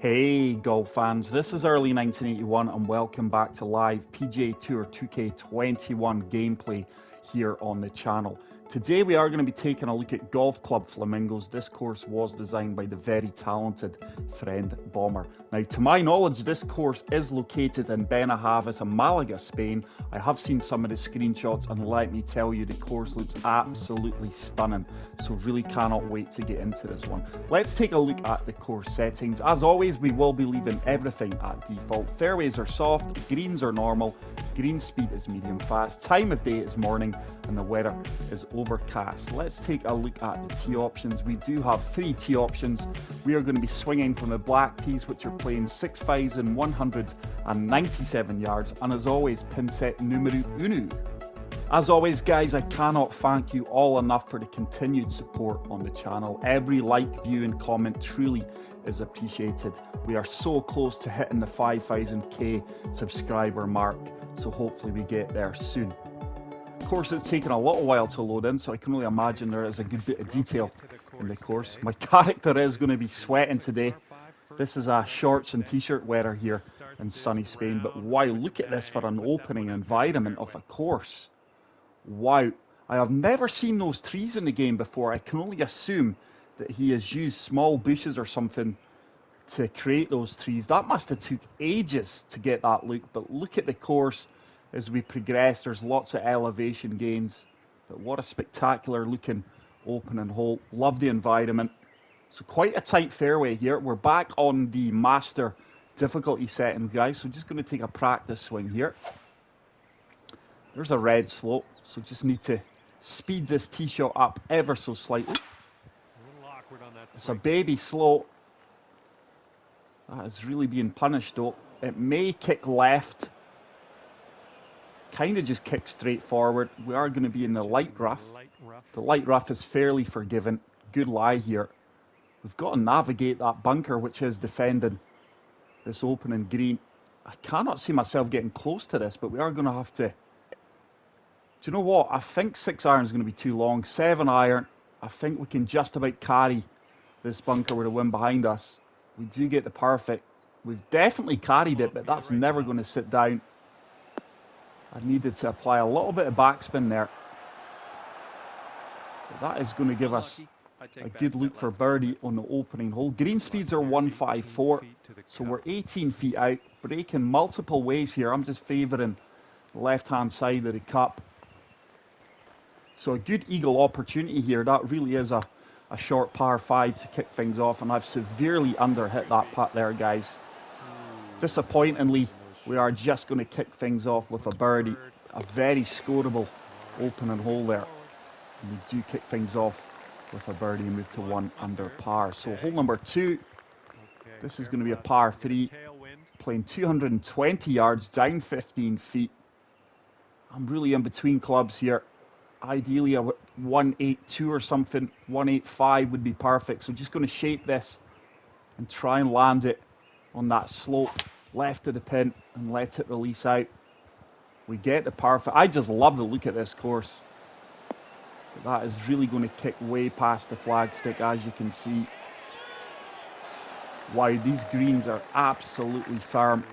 Hey golf fans, this is Early1981 and welcome back to live PGA Tour 2K21 gameplay here on the channel. Today we are going to be taking a look at Golf Club Flamingos. This course was designed by the very talented Friend Bomber. Now to my knowledge this course is located in Benahavís in Malaga, Spain. I have seen some of the screenshots and let me tell you the course looks absolutely stunning. So really cannot wait to get into this one. Let's take a look at the course settings. As always we will be leaving everything at default. Fairways are soft, greens are normal, green speed is medium fast, time of day is morning and the weather is overcast. Let's take a look at the tee options. We do have three tee options. We are going to be swinging from the black tees which are playing 6,197 yards and as always pin set numero uno. As always guys, I cannot thank you all enough for the continued support on the channel. Every like, view and comment truly is appreciated. We are so close to hitting the 5000k subscriber mark, so hopefully we get there soon. Course, it's taken a little while to load in, so I can only imagine there is a good bit of detail in the course. My character is going to be sweating today. This is a shorts and t-shirt weather here in sunny Spain, but wow, look at this for an opening environment of a course. Wow, I have never seen those trees in the game before. I can only assume that he has used small bushes or something to create those trees. That must have took ages to get that look, but look at the course as we progress. There's lots of elevation gains, but what a spectacular looking opening hole. Love the environment. So quite a tight fairway here. We're back on the master difficulty setting, guys. So just going to take a practice swing here. There's a red slope, so just need to speed this tee shot up ever so slightly. It's a baby slope. That is really being punished though. It may kick left kind of just kick straight forward. We are going to be in the light rough. The light rough is fairly forgiven. Good lie here. We've got to navigate that bunker which is defending this opening green. I cannot see myself getting close to this, but we are going to have to... Do you know what? I think six iron is going to be too long. Seven iron, I think we can just about carry this bunker with a wind behind us. We do get the perfect. We've definitely carried it, but that's never going to sit down. I needed to apply a little bit of backspin there. But that is going to give us a good look for birdie on the opening hole. Green speeds are 154, so we're 18 feet out, breaking multiple ways here. I'm just favouring the left-hand side of the cup. So a good eagle opportunity here. That really is a, a short par 5 to kick things off, and I've severely underhit that putt there, guys. Disappointingly, we are just going to kick things off with a birdie. A very scoreable opening hole there. And we do kick things off with a birdie and move to one under par. So hole number two, this is going to be a par three. Playing 220 yards, down 15 feet. I'm really in between clubs here. Ideally a 182 or something, 185 would be perfect. So just going to shape this and try and land it on that slope left of the pin and let it release out. We get the perfect. I just love the look at this course. But that is really going to kick way past the flagstick, as you can see. Wow, these greens are absolutely firm.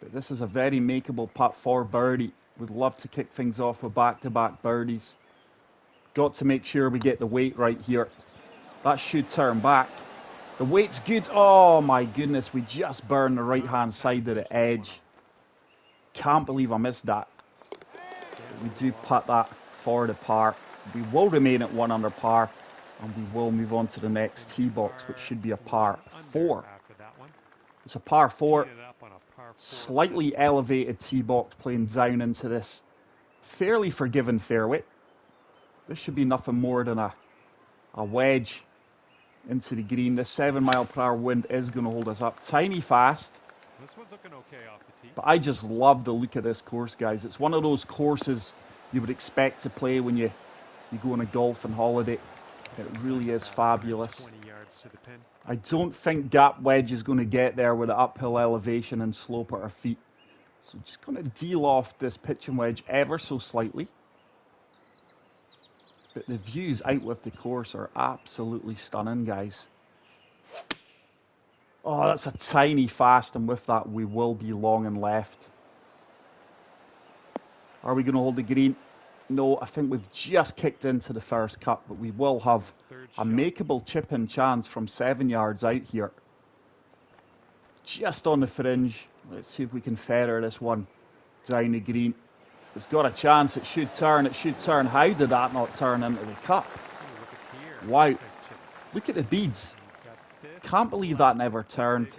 But this is a very makeable putt for birdie. Would love to kick things off with back-to-back -back birdies. Got to make sure we get the weight right here. That should turn back. The weight's good. Oh my goodness, we just burned the right hand side of the edge. Can't believe I missed that. But we do put that for the par. We will remain at one under par and we will move on to the next tee box, which should be a par four. It's a par four, slightly elevated tee box playing down into this fairly forgiving fairway. This should be nothing more than a, a wedge into the green. The seven mile per hour wind is going to hold us up. Tiny fast. This one's looking okay off the tee. But I just love the look of this course, guys. It's one of those courses you would expect to play when you, you go on a golf and holiday. It really is fabulous. I don't think gap wedge is going to get there with the uphill elevation and slope at our feet. So just going to deal off this pitching wedge ever so slightly. But the views out with the course are absolutely stunning, guys. Oh, that's a tiny fast, and with that, we will be long and left. Are we going to hold the green? No, I think we've just kicked into the first cup, but we will have a makeable chip in chance from seven yards out here. Just on the fringe. Let's see if we can feather this one down the green. It's got a chance. It should turn. It should turn. How did that not turn into the cup? Wow. Look at the beads. Can't believe that never turned.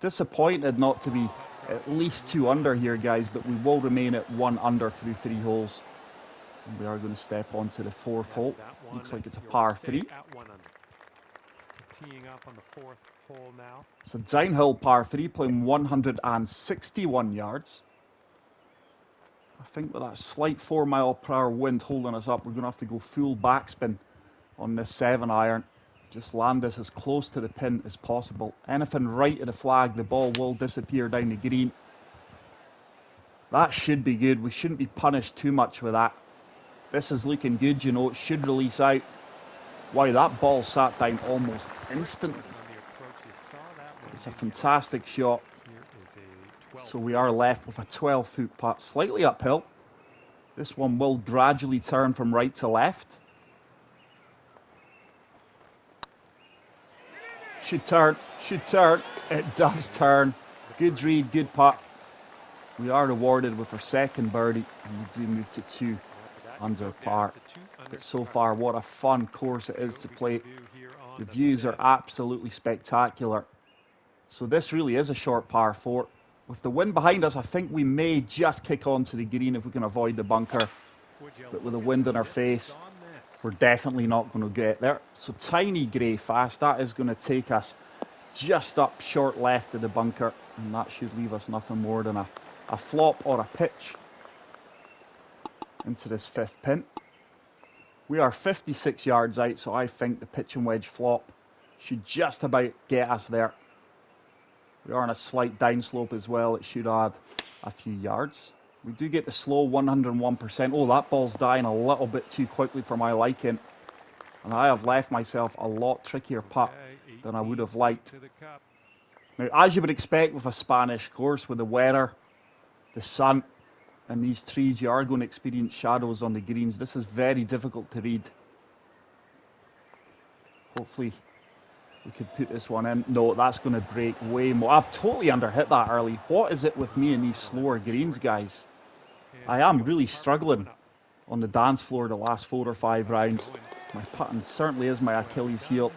Disappointed not to be at least two under here, guys, but we will remain at one under through three holes. And we are going to step onto the fourth hole. Looks like it's a par three. Teeing up on the fourth hole now. So downhill par three, playing 161 yards. I think with that slight four mile per hour wind holding us up, we're going to have to go full backspin on this seven iron. Just land this as close to the pin as possible. Anything right of the flag, the ball will disappear down the green. That should be good. We shouldn't be punished too much with that. This is looking good, you know. It should release out. Wow, that ball sat down almost instantly. It's a fantastic shot. So we are left with a 12 foot putt, slightly uphill. This one will gradually turn from right to left. Should turn, should turn. It does turn. Good read, good putt. We are rewarded with our second birdie, and we do move to two under par. But so far, what a fun course it is to play. The views are absolutely spectacular. So this really is a short par four. With the wind behind us, I think we may just kick on to the green if we can avoid the bunker. But with the wind in our face, we're definitely not going to get there. So tiny grey fast, that is going to take us just up short left of the bunker. And that should leave us nothing more than a, a flop or a pitch into this fifth pin. We are 56 yards out, so I think the pitching wedge flop should just about get us there. We are on a slight downslope as well. It should add a few yards. We do get the slow 101%. Oh, that ball's dying a little bit too quickly for my liking. And I have left myself a lot trickier putt than I would have liked. Now, as you would expect with a Spanish course, with the weather, the sun, and these trees, you are going to experience shadows on the greens. This is very difficult to read. Hopefully, we could put this one in. No, that's going to break way more. I've totally underhit that early. What is it with me and these slower greens, guys? I am really struggling on the dance floor the last four or five rounds. My putting certainly is my Achilles heel.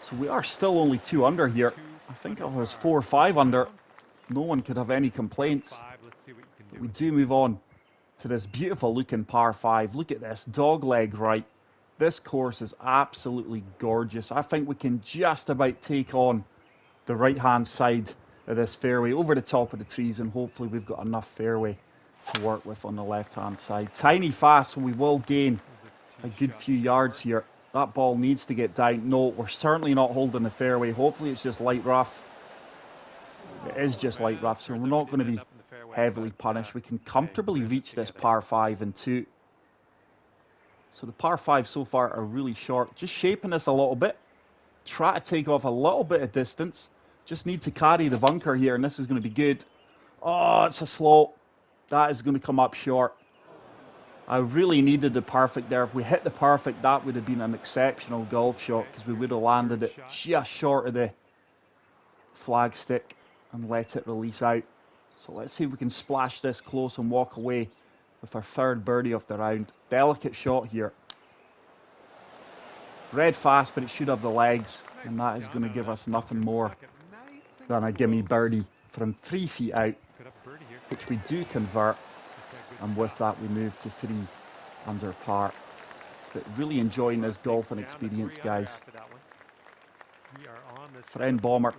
So we are still only two under here. I think I was four or five under, no one could have any complaints. But we do move on to this beautiful looking par five. Look at this, dog leg right. This course is absolutely gorgeous. I think we can just about take on the right hand side of this fairway over the top of the trees and hopefully we've got enough fairway to work with on the left hand side. Tiny fast so we will gain a good few yards here. That ball needs to get down. No, we're certainly not holding the fairway. Hopefully it's just light rough. It is just light rough so we're not going to be heavily punished. We can comfortably reach this par 5 and 2. So the par 5 so far are really short. Just shaping this a little bit. Try to take off a little bit of distance. Just need to carry the bunker here, and this is going to be good. Oh, it's a slow. That is going to come up short. I really needed the perfect there. If we hit the perfect, that would have been an exceptional golf shot because we would have landed it just short of the flag stick and let it release out. So let's see if we can splash this close and walk away with our third birdie of the round. Delicate shot here. Red fast, but it should have the legs, and that is going to give us nothing more than a gimme birdie from three feet out, which we do convert. And with that, we move to three under par. But really enjoying this golfing experience, guys. Fred Bomber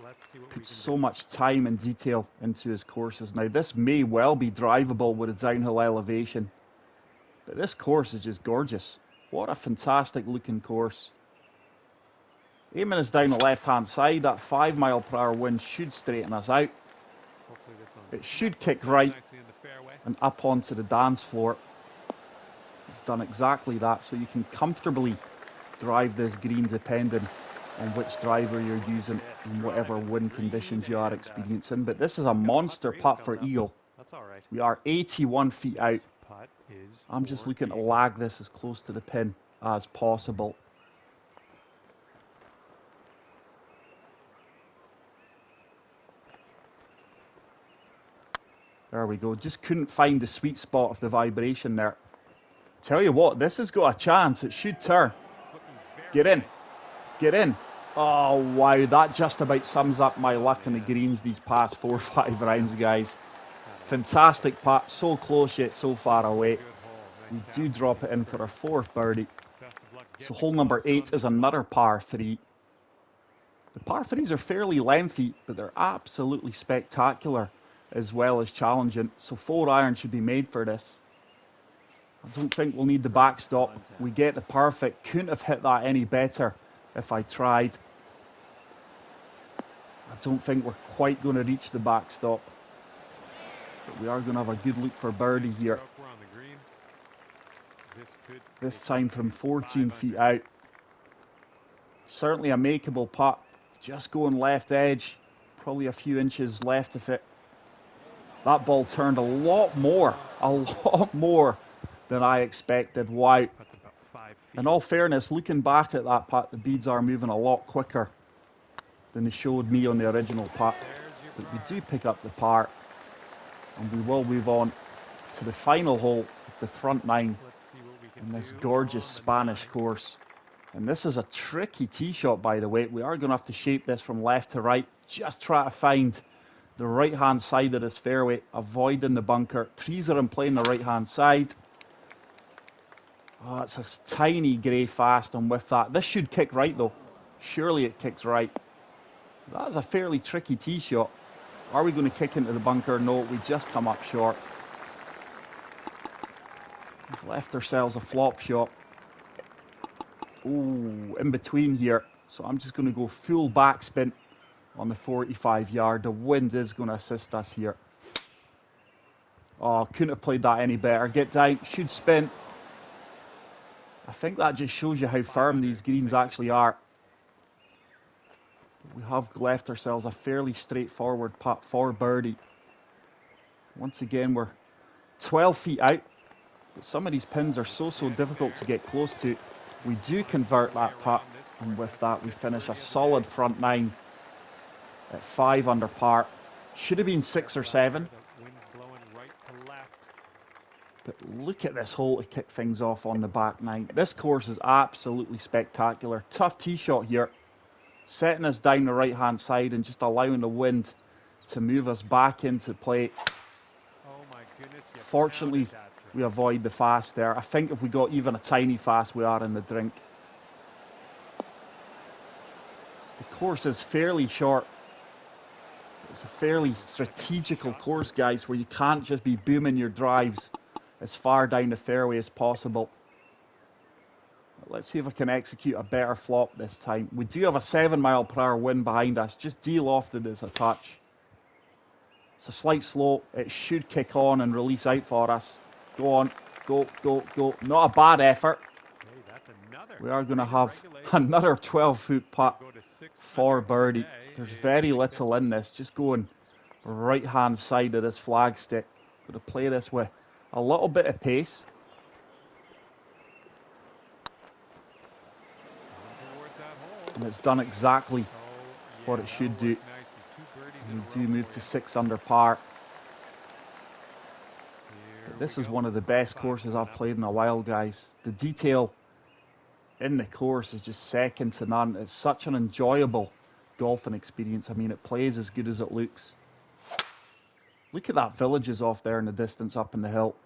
puts so much time and detail into his courses. Now, this may well be drivable with a downhill elevation, but this course is just gorgeous. What a fantastic looking course. Aiming is down the left hand side, that 5 mile per hour wind should straighten us out. It should kick right and up onto the dance floor. It's done exactly that, so you can comfortably drive this green depending on which driver you're using and whatever wind conditions you are experiencing. But this is a monster putt for Eagle. That's all right. We are 81 feet out. This putt is I'm just looking to lag this as close to the pin as possible. There we go. Just couldn't find the sweet spot of the vibration there. Tell you what, this has got a chance. It should turn. Get in. Get in. Oh, wow. That just about sums up my luck in the greens these past four or five rounds, guys. Fantastic putt. So close yet so far away. We do drop it in for our fourth birdie. Best of luck So hole number eight is another par three. The par threes are fairly lengthy, but they're absolutely spectacular as well as challenging. So four iron should be made for this. I don't think we'll need the backstop. We get the perfect. Couldn't have hit that any better if I tried. I don't think we're quite going to reach the backstop. But we are going to have a good look for birdie here. Stroke, we're on the green. This could This time from 14 feet out. Certainly a makeable putt. Just going left edge. Probably a few inches left of it. That ball turned a lot more, a lot more than I expected. Wow. In all fairness, looking back at that putt, the beads are moving a lot quicker than they showed me on the original putt. But we do pick up the par. And we will move on to the final hole of the front nine Let's see what we can in this gorgeous Spanish course. And this is a tricky tee shot, by the way. We are going to have to shape this from left to right. Just try to find the right hand side of this fairway, avoiding the bunker. Trees are in play on the right hand side. Oh, it's a tiny grey fast, and with that, this should kick right though. Surely it kicks right. That is a fairly tricky tee shot. Are we going to kick into the bunker? No, we just come up short. We've left ourselves a flop shot. Ooh, in between here. So I'm just going to go full backspin on the 45 yard. The wind is going to assist us here. Oh, couldn't have played that any better. Get down, should spin. I think that just shows you how firm these greens actually are. We have left ourselves a fairly straightforward putt for birdie. Once again, we're 12 feet out, but some of these pins are so, so difficult to get close to. We do convert that putt, and with that, we finish a solid front nine at five under par. Should have been six or seven, The wind's blowing right to left. but look at this hole to kick things off on the back nine. This course is absolutely spectacular. Tough tee shot here, setting us down the right hand side and just allowing the wind to move us back into play. Oh my goodness. Fortunately, pounded that for we avoid the fast there. I think if we got even a tiny fast, we are in the drink. The course is fairly short. It's a fairly strategical course, guys, where you can't just be booming your drives as far down the fairway as possible. Let's see if I can execute a better flop this time. We do have a 7 mile per hour wind behind us. Just de-lofted as a touch. It's a slight slope. It should kick on and release out for us. Go on. Go, go, go. Not a bad effort. We are going to have another 12 foot putt Go to six for birdie. There's very little in this. Just going right hand side of this flag stick. Going to play this with a little bit of pace. And it's done exactly what it should do. we do move to six under par. Here This is one of the best courses I've played in a while, guys. The detail in the course is just second to none. It's such an enjoyable golfing experience. I mean, it plays as good as it looks. Look at that villages off there in the distance up in the hill.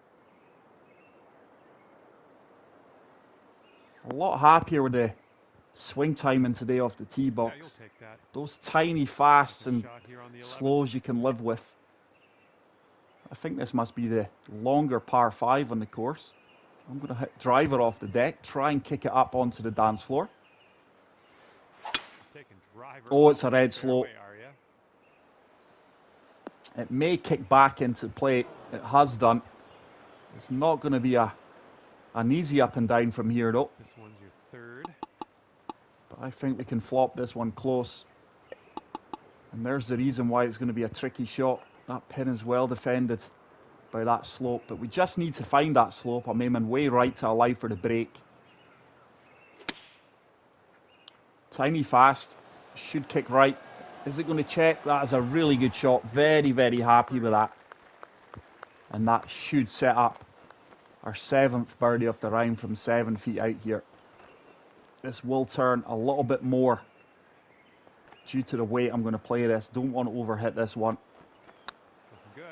A lot happier with the swing timing today off the tee box. that. Those tiny fasts and shot here on the 11th. slows you can live with. I think this must be the longer par five on the course. I'm going to hit driver off the deck, try and kick it up onto the dance floor. Oh, it's a red slope. Fairway, are ya? It may kick back into play. It has done. It's not going to be a an easy up and down from here though. This one's your third. But I think we can flop this one close. And there's the reason why it's going to be a tricky shot. That pin is well defended by that slope, but we just need to find that slope. I'm aiming way right to allow for the break. Tiny fast, should kick right. Is it going to check? That is a really good shot. Very, very happy with that. And that should set up our seventh birdie of the round from seven feet out here. This will turn a little bit more due to the weight I'm going to play this. Don't want to overhit this one. Good.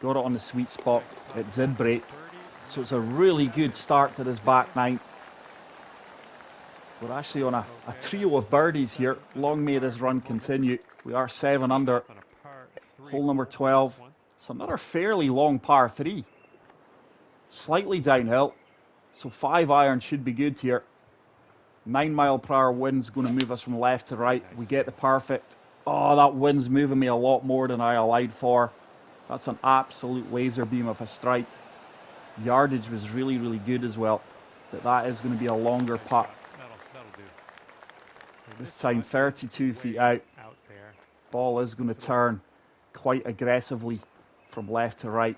Got it on the sweet spot. It did break. So it's a really good start to this back nine. We're actually on a, a trio of birdies here. Long may this run continue. We are seven under. Hole number 12. one. It's another fairly long par three. Slightly downhill. So five iron should be good here. Nine mile per hour wind's going to move us from left to right. We get the perfect. Oh, that wind's moving me a lot more than I allowed for. That's an absolute laser beam of a strike. Yardage was really, really good as well. But that is going to be a longer putt. shot. That'll, that'll do. And This time 32 feet out. Ball is going to turn quite aggressively from left to right.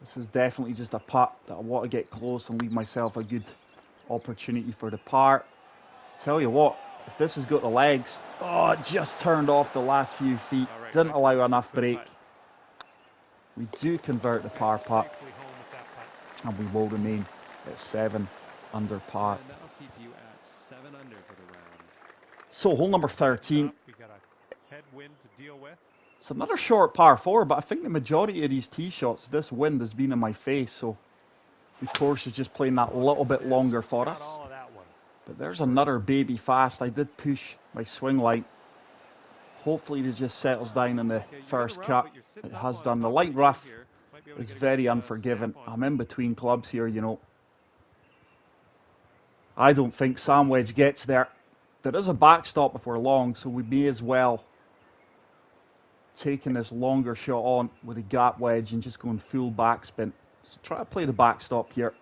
This is definitely just a putt that I want to get close and leave myself a good opportunity for the par. Tell you what, if this has got the legs, oh, it just turned off the last few feet. Didn't allow enough break. We do convert the par putt Safely home with that putt. and we will remain at seven under par. Uh, seven under for the round. So hole number 13, We got a headwind to deal with. It's another short par four, but I think the majority of these tee shots, this wind has been in my face, so the course is just playing that little bit longer for us. all of that one. But there's another baby fast. I did push my swing light. Hopefully it just settles down in the Okay, you're in the first rough, cut. but you're sitting It has done. The light rough here. Might be able to It's very uh, unforgiving. I'm in between clubs here, you know. I don't think sand wedge gets there. There is a backstop before long, so we may as well taking this longer shot on with a gap wedge and just going full backspin. So try to play the backstop here.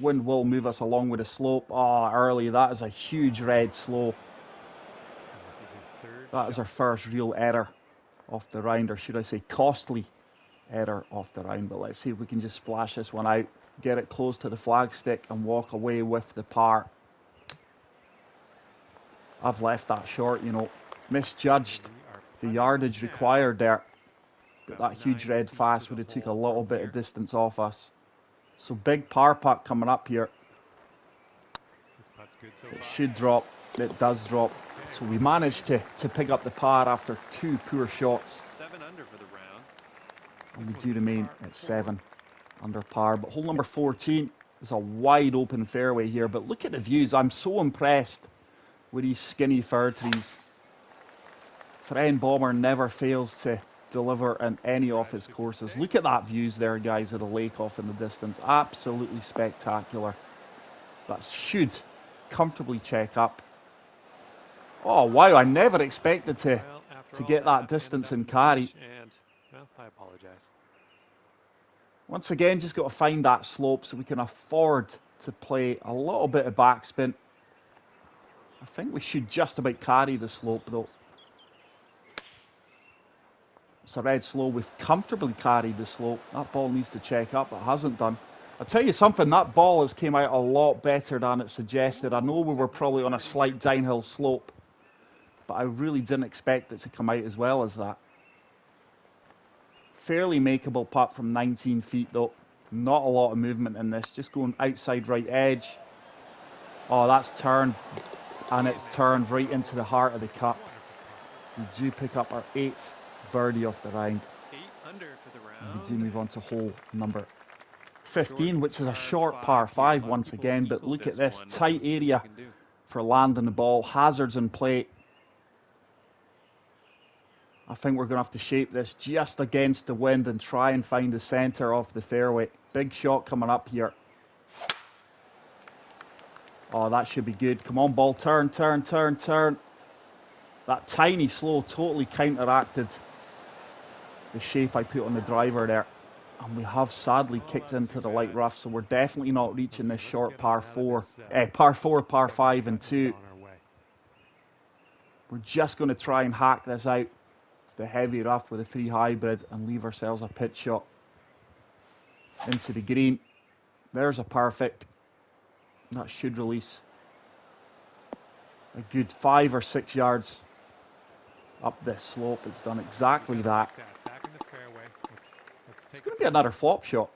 Wind will move us along with the slope. Ah, early. That is a huge red slow. That is our first real error off the round, or should I say costly error off the round. But let's see if we can just splash this one out, get it close to the flagstick, and walk away with the par. I've left that short, you know, misjudged the yardage required there. But that huge red fast would have took a little bit of distance off us. So big par putt coming up here. This putt's good so It should drop. It does drop. So we managed to, to pick up the par after two poor shots. Seven under for the round. And we do remain at seven under par. But hole number 14 is a wide open fairway here. But look at the views. I'm so impressed with these skinny fir trees. Fren Bomber never fails to deliver in any of his courses. Look at that views there, guys, of the lake off in the distance. Absolutely spectacular. That should comfortably check up. Oh, wow. I never expected to. Well, to get that distance in carry. And, well, I apologize. Once again, just got to find that slope so we can afford to play a little bit of backspin. I think we should just about carry the slope though. It's a red slow. We've comfortably carried the slope. That ball needs to check up. It hasn't done. I'll tell you something, that ball has came out a lot better than it suggested. I know we were probably on a slight downhill slope, but I really didn't expect it to come out as well as that. Fairly makeable putt from 19 feet though. Not a lot of movement in this. Just going outside right edge. Oh, that's turned. And it's turned right into the heart of the cup. We do pick up our eighth birdie off the round. And we do move on to hole number 15, which is a short par 5 once again. But look at this tight area for landing the ball. Hazards in play. I think we're going to have to shape this just against the wind and try and find the centre of the fairway. Big shot coming up here. Oh, that should be good. Come on, ball. Turn, turn, turn, turn. That tiny slow totally counteracted the shape I put on the driver there. And we have sadly kicked into the light rough, so we're definitely not reaching this short par four. Eh, par four, par five, and two. We're just going to try and hack this out, the heavy rough with a free hybrid, and leave ourselves a pitch shot into the green. There's a perfect. That should release a good five or six yards up this slope. It's done exactly that. Like Back in the fairway. Let's, let's It's going to be another flop shot.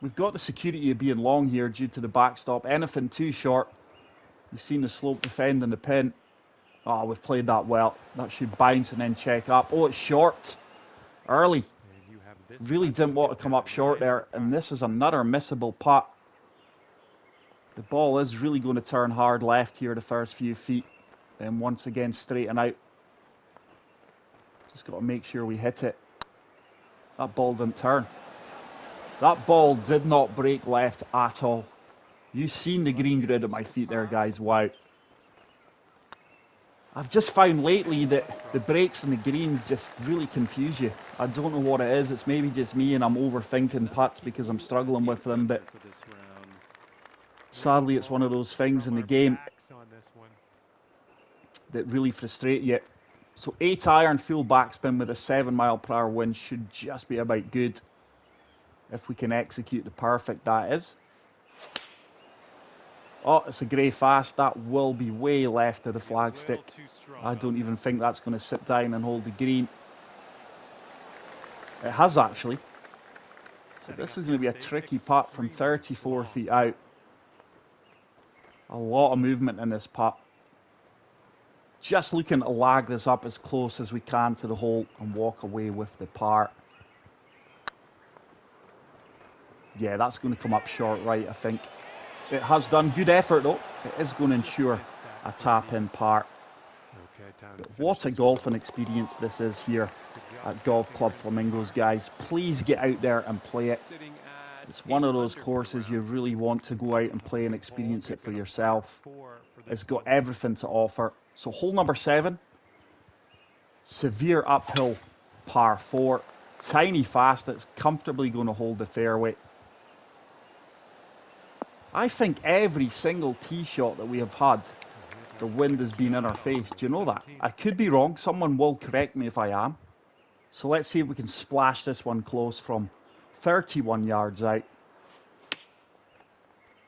We've got the security of being long here due to the backstop. Anything too short. You've seen the slope defending the pin. Oh, we've played that well. That should bounce and then check up. Oh, it's short. Early. Really didn't want to come up short there. And this is another missable putt. The ball is really going to turn hard left here the first few feet. Then once again straighten out. Just got to make sure we hit it. That ball didn't turn. That ball did not break left at all. You've seen the green grid at my feet there, guys. Wow. I've just found lately that the breaks and the greens just really confuse you. I don't know what it is. It's maybe just me and I'm overthinking putts because I'm struggling with them. But sadly, it's one of those things in the game that really frustrate you. So eight iron full backspin with a seven mile per hour wind should just be about good. If we can execute the perfect, that is. Oh, it's a grey fast. That will be way left of the flag stick. I don't even think that's going to sit down and hold the green. It has actually. So this is going to be a tricky putt from 34 feet out. A lot of movement in this putt. Just looking to lag this up as close as we can to the hole and walk away with the par. Yeah, that's going to come up short right, I think. It has done good effort though. It is going to ensure a tap-in par. Okay, time to But what a golfing experience this is here at Golf Club Flamingos, guys. Please get out there and play it. It's one of those courses you really want to go out and play and experience it for yourself. It's got everything to offer. So hole number seven, severe uphill par four, tiny fast it's comfortably going to hold the fairway. I think every single tee shot that we have had, the wind has been in our face. Do you know that? I could be wrong. Someone will correct me if I am. So let's see if we can splash this one close from 31 yards out.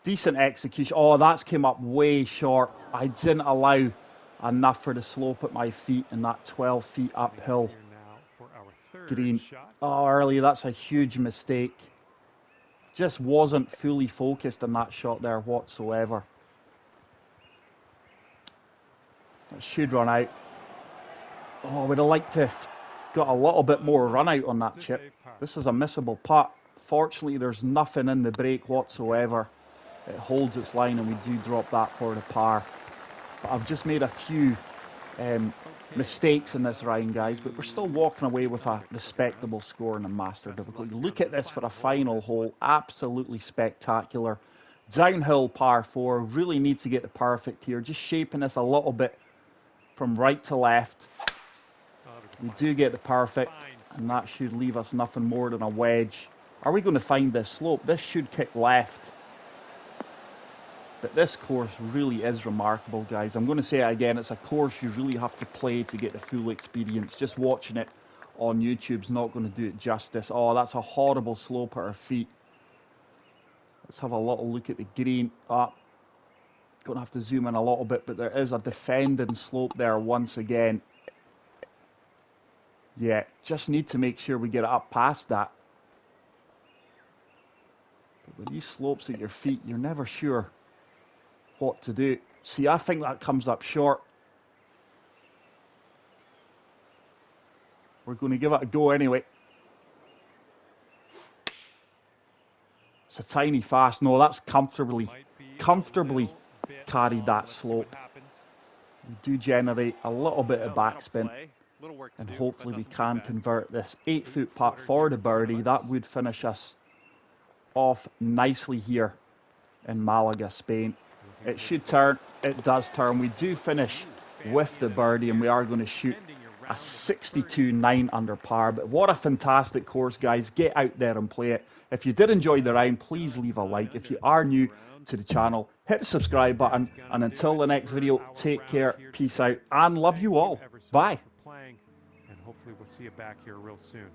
Decent execution. Oh, that's came up way short. I didn't allow enough for the slope at my feet and that 12 feet uphill. here now for our third Green. Oh, early, that's a huge mistake. Just wasn't fully focused on that shot there whatsoever. That should run out. Oh, we'd have liked to have got a little bit more run out on that chip. This is a missable putt. Fortunately, there's nothing in the break whatsoever. It holds its line and we do drop that for the par. But I've just made a few um. Mistakes in this round, guys, but we're still walking away with a respectable score in the Master difficulty. Look at this for a final hole. Absolutely spectacular. Downhill par four. Really need to get the perfect here. Just shaping this a little bit from right to left. A We do get the perfect, and that should leave us nothing more than a wedge. Are we going to find this slope? This should kick left. But this course really is remarkable, guys. I'm going to say it again. It's a course you really have to play to get the full experience. Just watching it on YouTube's not going to do it justice. Oh, that's a horrible slope at our feet. Let's have a little look at the green. Ah, going to have to zoom in a little bit, but there is a defending slope there once again. Yeah, just need to make sure we get up past that. But with these slopes at your feet, you're never sure what to do. See, I think that comes up short. We're going to give it a go anyway. It's a tiny fast. No, that's comfortably. Comfortably carried that slope. We do generate a little bit of backspin. and hopefully we can convert this eight foot putt for the birdie. That would finish us off nicely here in Malaga, Spain. It should turn. It does turn. We do finish with the birdie, and we are going to shoot a 62 9 under par. But what a fantastic course, guys. Get out there and play it. If you did enjoy the round, please leave a like. If you are new to the channel, hit the subscribe button. And until the next video, take care, peace out, and love you all. Bye. And hopefully we'll see you back here real soon.